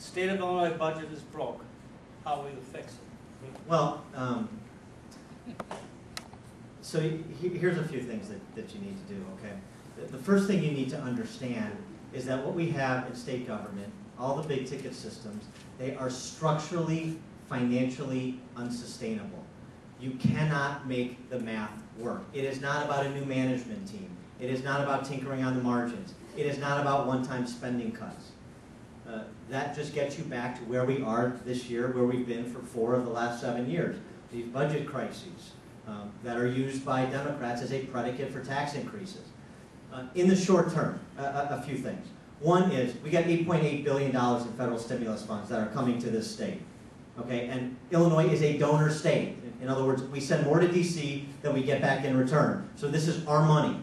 The state of Illinois budget is broke. How will you fix it? Well, um, so he- here's a few things that, that you need to do, okay? The- The first thing you need to understand is that what we have in state government, all the big ticket systems, they are structurally, financially unsustainable. You cannot make the math work. It is not about a new management team. It is not about tinkering on the margins. It is not about one-time spending cuts. Uh, That just gets you back to where we are this year, where we've been for four of the last seven years. These budget crises um, that are used by Democrats as a predicate for tax increases. Uh, In the short term, a- few things. One is, we got $8.8 billion in federal stimulus funds that are coming to this state. Okay, and Illinois is a donor state. In other words, we send more to DC than we get back in return. So this is our money.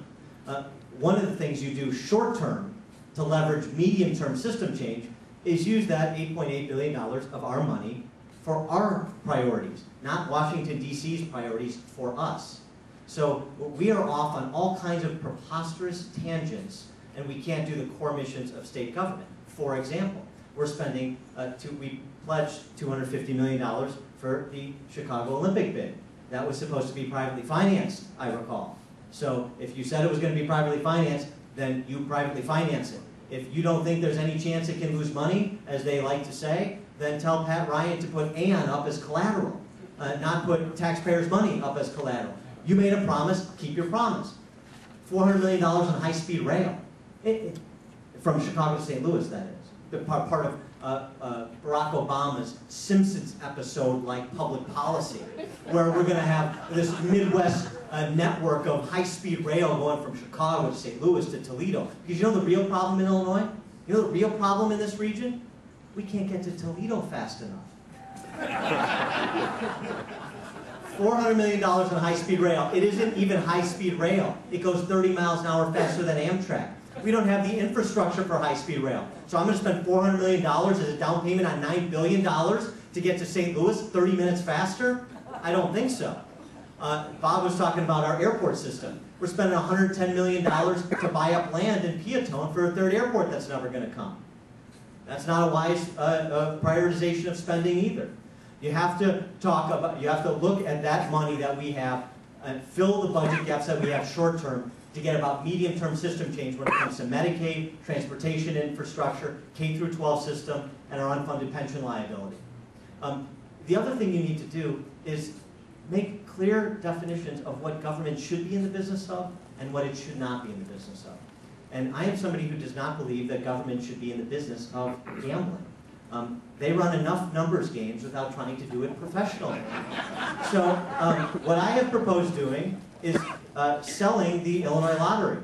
Uh, One of the things you do short term to leverage medium-term system change is use that $8.8 billion of our money for our priorities, not Washington DC's priorities for us. So we are off on all kinds of preposterous tangents, and we can't do the core missions of state government. For example, we're spending, uh, two, we pledged $250 million for the Chicago Olympic bid. That was supposed to be privately financed, I recall. So if you said it was going to be privately financed, then you privately finance it. If you don't think there's any chance it can lose money, as they like to say, then tell Pat Ryan to put Aon up as collateral, uh, not put taxpayers' money up as collateral. You made a promise, keep your promise. $400 million on high-speed rail. It, it, from Chicago to St. Louis, that is. The part, part of uh, uh, Barack Obama's Simpsons episode-like public policy, where we're going to have this Midwest uh, network of high-speed rail going from Chicago to St. Louis to Toledo. Because you know the real problem in Illinois? You know the real problem in this region? We can't get to Toledo fast enough. $400 million on high-speed rail. It isn't even high-speed rail. It goes 30 miles an hour faster than Amtrak. We don't have the infrastructure for high-speed rail. So I'm going to spend $400 million as a down payment on $9 billion to get to St. Louis 30 minutes faster? I don't think so. Uh, Bob was talking about our airport system. We're spending $110 million to buy up land in Peotone for a third airport that's never going to come. That's not a wise uh, uh, prioritization of spending either. You have to talk about, you have to look at that money that we have and fill the budget gaps that we have short term to get about medium term system change when it comes to Medicaid, transportation infrastructure, K through 12 system, and our unfunded pension liability. Um, the other thing you need to do is make clear definitions of what government should be in the business of and what it should not be in the business of. And I am somebody who does not believe that government should be in the business of gambling. Um, they run enough numbers games without trying to do it professionally. So um, what I have proposed doing is uh, selling the Illinois lottery,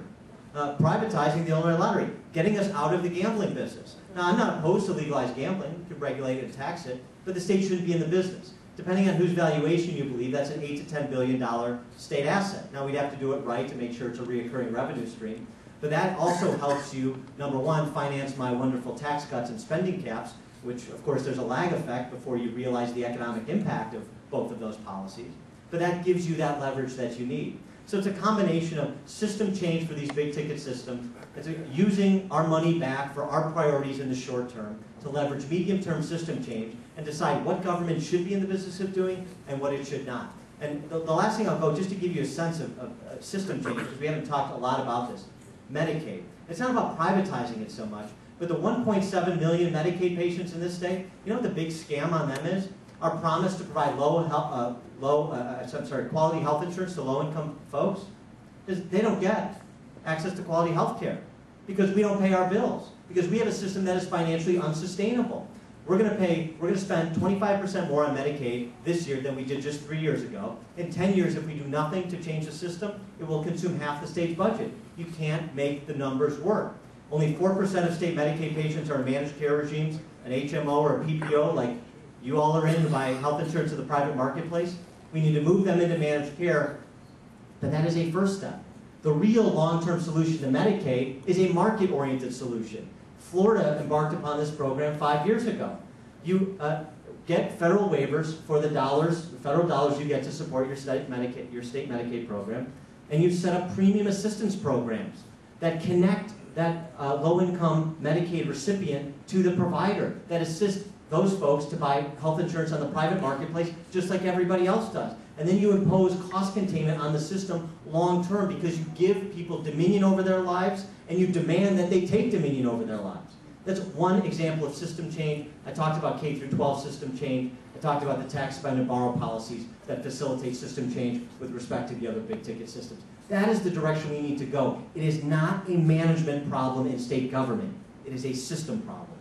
uh, privatizing the Illinois lottery, getting us out of the gambling business. Now, I'm not opposed to legalized gambling, can regulate it and tax it, but the state shouldn't be in the business. Depending on whose valuation you believe, that's an 8 to $10 billion state asset. Now, we'd have to do it right to make sure it's a reoccurring revenue stream. But that also helps you, number one, finance my wonderful tax cuts and spending caps, which, of course, there's a lag effect before you realize the economic impact of both of those policies. But that gives you that leverage that you need. So it's a combination of system change for these big ticket systems, it's using our money back for our priorities in the short term to leverage medium term system change and decide what government should be in the business of doing and what it should not. And the, the last thing I'll go, just to give you a sense of, of, of system change, because we haven't talked a lot about this, Medicaid. It's not about privatizing it so much, but the 1.7 million Medicaid patients in this state, you know what the big scam on them is? Our promise to provide low, uh, low, uh, I'm sorry, quality health insurance to low-income folks, is they don't get access to quality health care because we don't pay our bills, because we have a system that is financially unsustainable. We're going to pay, we're going to spend 25% more on Medicaid this year than we did just three years ago. In 10 years, if we do nothing to change the system, it will consume half the state's budget. You can't make the numbers work. Only 4% of state Medicaid patients are in managed care regimes, an HMO or a PPO like you all are in buy health insurance in the private marketplace. We need to move them into managed care, but that is a first step. The real long-term solution to Medicaid is a market-oriented solution. Florida embarked upon this program five years ago. You uh, get federal waivers for the dollars, the federal dollars you get to support your state, Medicaid, your state Medicaid program, and you set up premium assistance programs that connect that uh, low-income Medicaid recipient to the provider that assists those folks to buy health insurance on the private marketplace, just like everybody else does. And then you impose cost containment on the system long-term because you give people dominion over their lives and you demand that they take dominion over their lives. That's one example of system change. I talked about K through 12 system change. I talked about the tax spend and borrow policies that facilitate system change with respect to the other big ticket systems. That is the direction we need to go. It is not a management problem in state government. It is a system problem.